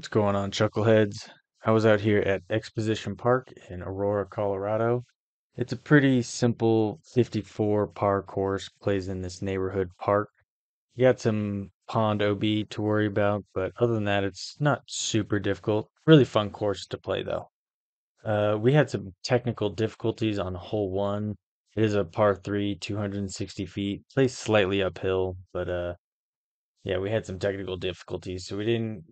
What's going on, Chuckleheads? I was out here at Exposition Park in Aurora, Colorado. It's a pretty simple 54 par course, plays in this neighborhood park. You got some pond OB to worry about, but other than that, it's not super difficult. Really fun course to play, though. Uh, we had some technical difficulties on hole one. It is a par three, 260 feet, plays slightly uphill, but uh, yeah, we had some technical difficulties, so we didn't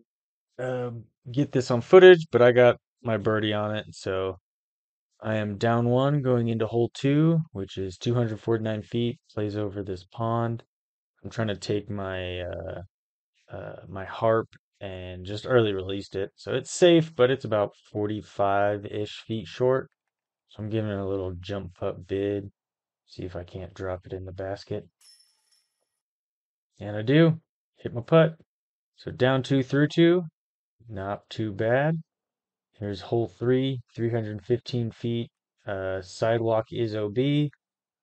um, get this on footage, but I got my birdie on it. So I am down one going into hole two, which is 249 feet, plays over this pond. I'm trying to take my uh, uh, my harp and just early released it. So it's safe, but it's about 45-ish feet short. So I'm giving it a little jump putt bid. See if I can't drop it in the basket. And I do. Hit my putt. So down two through two. Not too bad. Here's hole three, 315 feet. Uh, sidewalk is OB.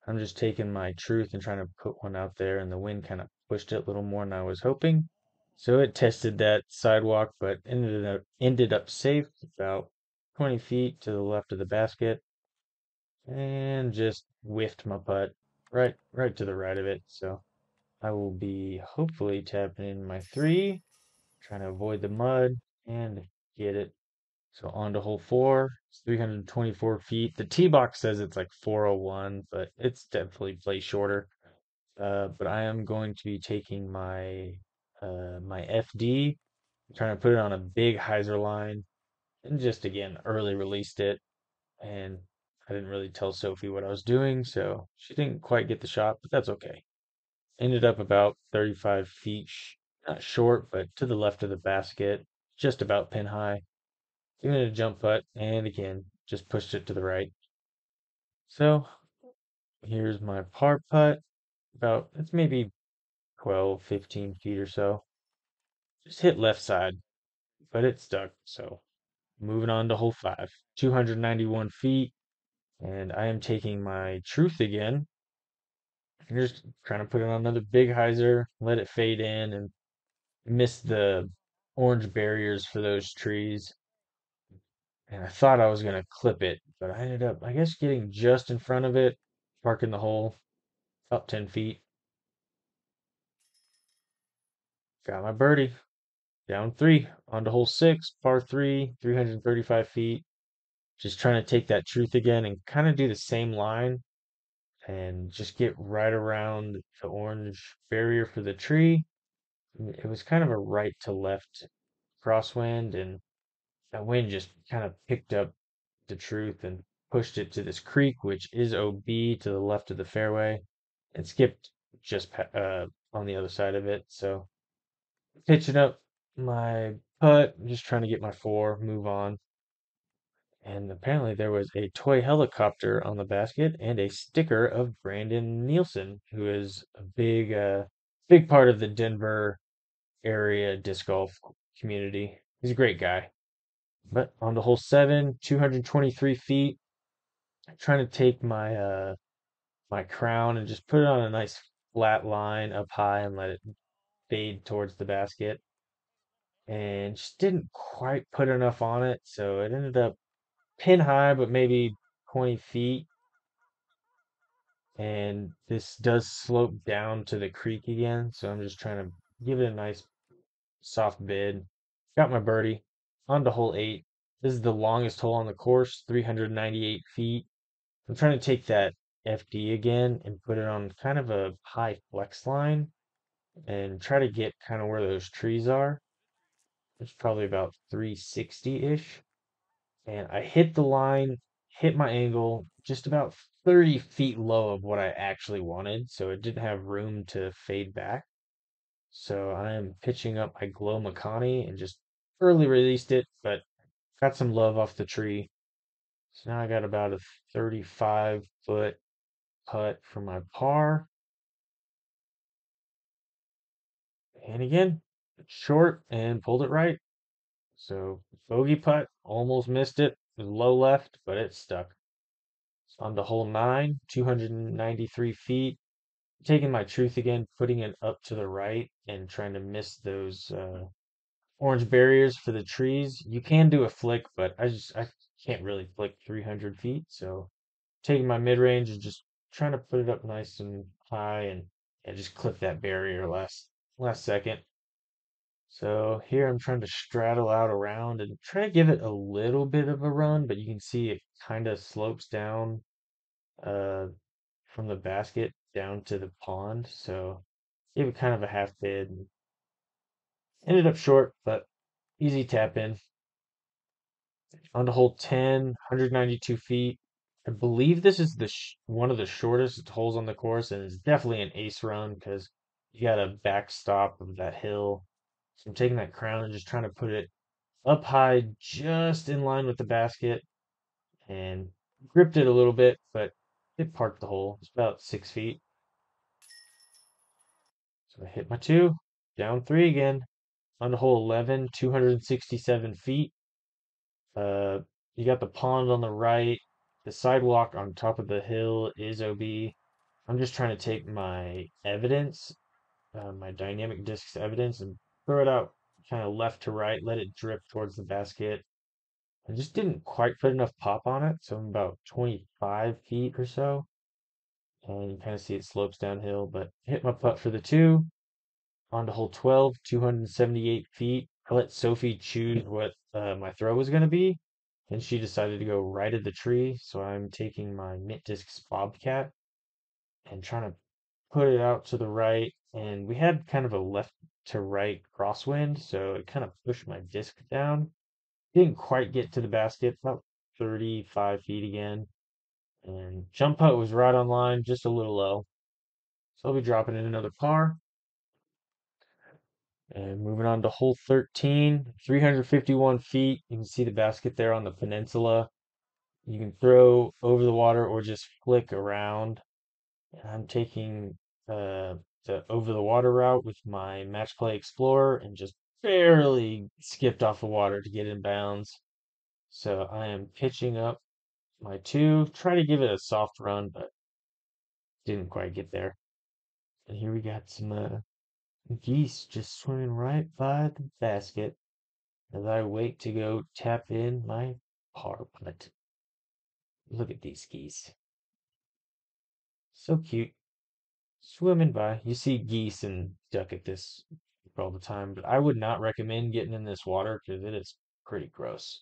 I'm just taking my truth and trying to put one out there, and the wind kind of pushed it a little more than I was hoping. So it tested that sidewalk, but ended up ended up safe, about 20 feet to the left of the basket, and just whiffed my putt right right to the right of it. So I will be hopefully tapping in my three, trying to avoid the mud and get it. So on to hole four. It's 324 feet. The tee box says it's like 401, but it's definitely play shorter. Uh, but I am going to be taking my uh, my FD, trying to put it on a big hyzer line, and just again early released it, and I didn't really tell Sophie what I was doing, so she didn't quite get the shot, but that's okay. Ended up about 35 feet, not short, but to the left of the basket, just about pin high. It a jump putt, and again, just pushed it to the right. So here's my par putt. About, it's maybe 12, 15 feet or so. Just hit left side, but it stuck. So moving on to hole five, 291 feet. And I am taking my truth again. I'm just trying to put it on another big hyzer, let it fade in, and miss the orange barriers for those trees. And I thought I was going to clip it, but I ended up, I guess, getting just in front of it, parking the hole up 10 feet. Got my birdie. Down three. On to hole six, par three, 335 feet. Just trying to take that truth again and kind of do the same line and just get right around the orange barrier for the tree. It was kind of a right to left crosswind, and that wind just kind of picked up the truth and pushed it to this creek, which is OB to the left of the fairway, and skipped just uh, on the other side of it. So pitching up my putt, just trying to get my four, move on. And apparently there was a toy helicopter on the basket and a sticker of Brandon Nielsen, who is a big, uh, big part of the Denver area disc golf community. He's a great guy. But on the hole seven, 223 feet, I'm trying to take my uh my crown and just put it on a nice flat line up high and let it fade towards the basket. And just didn't quite put enough on it, so it ended up pin high, but maybe 20 feet. And this does slope down to the creek again, so I'm just trying to give it a nice soft bid. Got my birdie. On to hole eight. This is the longest hole on the course, 398 feet. I'm trying to take that FD again and put it on kind of a high flex line and try to get kind of where those trees are. It's probably about 360-ish. And I hit the line, hit my angle just about 30 feet low of what I actually wanted, so it didn't have room to fade back. So I am pitching up my Glow Makani and just early released it, but got some love off the tree. So now I got about a 35 foot putt for my par. And again, short and pulled it right. So bogey putt, almost missed it. low left, but it stuck. So on the hole nine, 293 feet. Taking my truth again, putting it up to the right and trying to miss those uh, orange barriers for the trees. You can do a flick, but I just I can't really flick 300 feet. So taking my mid range and just trying to put it up nice and high and yeah, just clip that barrier last last second. So here I'm trying to straddle out around and try to give it a little bit of a run, but you can see it kind of slopes down uh, from the basket down to the pond. So give it kind of a half bid. Ended up short, but easy tap in. On to hole 10, 192 feet. I believe this is the sh one of the shortest holes on the course, and it's definitely an ace run because you got a backstop of that hill. So I'm taking that crown and just trying to put it up high, just in line with the basket, and gripped it a little bit, but it parked the hole. It's about six feet. So I hit my two, down three again. On the hole 11, 267 feet. Uh, you got the pond on the right. The sidewalk on top of the hill is OB. I'm just trying to take my evidence, uh, my dynamic discs evidence, and throw it out kind of left to right, let it drip towards the basket. I just didn't quite put enough pop on it, so I'm about 25 feet or so. And you kind of see it slopes downhill, but hit my putt for the two. On to hole 12, 278 feet. I let Sophie choose what uh, my throw was going to be, and she decided to go right at the tree. So I'm taking my Mint Discs Bobcat and trying to put it out to the right. And we had kind of a left to right crosswind, so it kind of pushed my disc down. Didn't quite get to the basket, about 35 feet again. And jump putt was right on line, just a little low. So I'll be dropping in another par. And moving on to hole 13, 351 feet. You can see the basket there on the peninsula. You can throw over the water or just flick around. And I'm taking uh, the over the water route with my Match Play Explorer and just barely skipped off the water to get in bounds. So I am pitching up my two, try to give it a soft run, but didn't quite get there. And here we got some uh, geese just swimming right by the basket as I wait to go tap in my par putt. Look at these geese. So cute. Swimming by. You see geese and duck at this all the time, but I would not recommend getting in this water because it is pretty gross.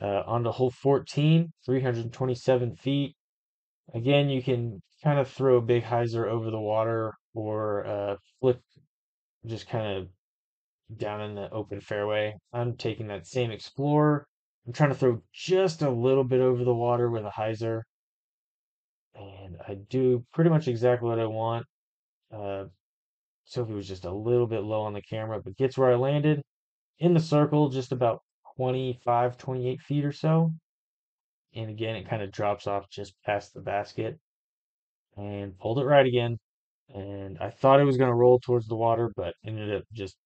Uh, on to hole 14, 327 feet. Again, you can kind of throw a big hyzer over the water or uh, flip just kind of down in the open fairway. I'm taking that same Explorer. I'm trying to throw just a little bit over the water with a hyzer. And I do pretty much exactly what I want. Uh, Sophie was just a little bit low on the camera, but gets where I landed in the circle, just about 25, 28 feet or so. And again, it kind of drops off just past the basket and pulled it right again. And I thought it was going to roll towards the water, but ended up just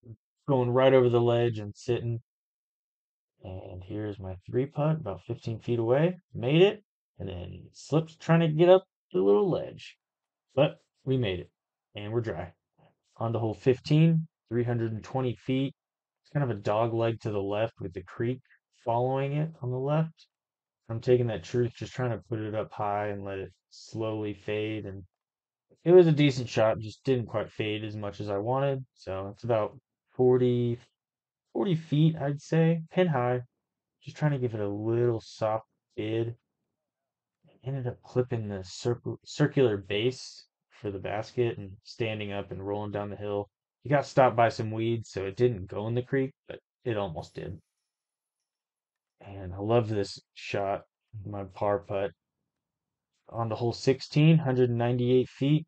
going right over the ledge and sitting. And here's my three putt, about 15 feet away. Made it, and then slipped trying to get up the little ledge. But we made it, and we're dry. On to hole 15, 320 feet. It's kind of a dog leg to the left with the creek following it on the left. I'm taking that truth, just trying to put it up high and let it slowly fade. And it was a decent shot, just didn't quite fade as much as I wanted. So it's about 40, 40 feet, I'd say, pin high. Just trying to give it a little soft bid. Ended up clipping the circle, circular base for the basket and standing up and rolling down the hill. He got stopped by some weeds, so it didn't go in the creek, but it almost did. And I love this shot, my par putt. On the hole 16, 198 feet.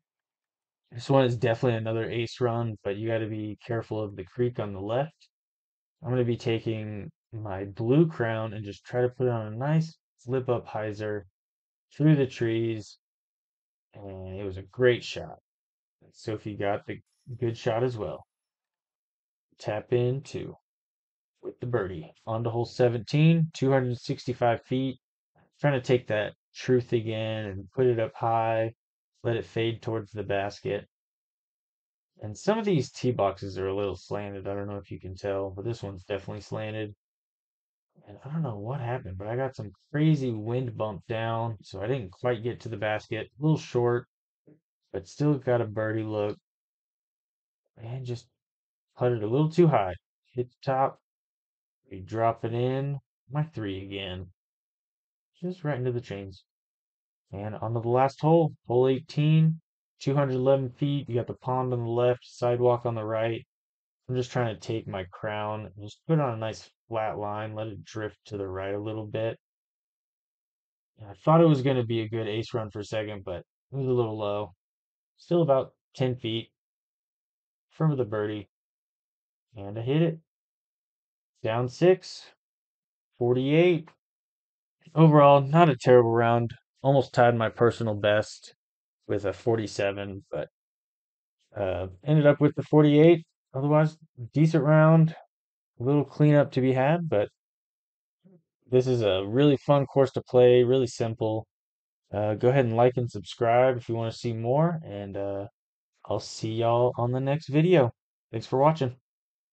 This one is definitely another ace run, but you got to be careful of the creek on the left. I'm going to be taking my blue crown and just try to put on a nice flip up hyzer through the trees. And it was a great shot. Sophie got the good shot as well. Tap in two with the birdie. On to hole 17, 265 feet. Trying to take that truth again and put it up high, let it fade towards the basket. And some of these tee boxes are a little slanted. I don't know if you can tell, but this one's definitely slanted. And I don't know what happened, but I got some crazy wind bump down, so I didn't quite get to the basket. A little short, but still got a birdie look. And just putted a little too high. Hit the top. We drop it in. My three again. Just right into the chains. And on the last hole, hole 18, 211 feet. You got the pond on the left, sidewalk on the right. I'm just trying to take my crown just put it on a nice flat line, let it drift to the right a little bit. I thought it was going to be a good ace run for a second, but it was a little low. Still about 10 feet from the birdie. And I hit it. Down six, 48. Overall, not a terrible round. Almost tied my personal best with a 47, but uh, ended up with the 48. Otherwise, decent round. A little cleanup to be had, but this is a really fun course to play, really simple. Uh, go ahead and like and subscribe if you want to see more, and uh, I'll see y'all on the next video. Thanks for watching.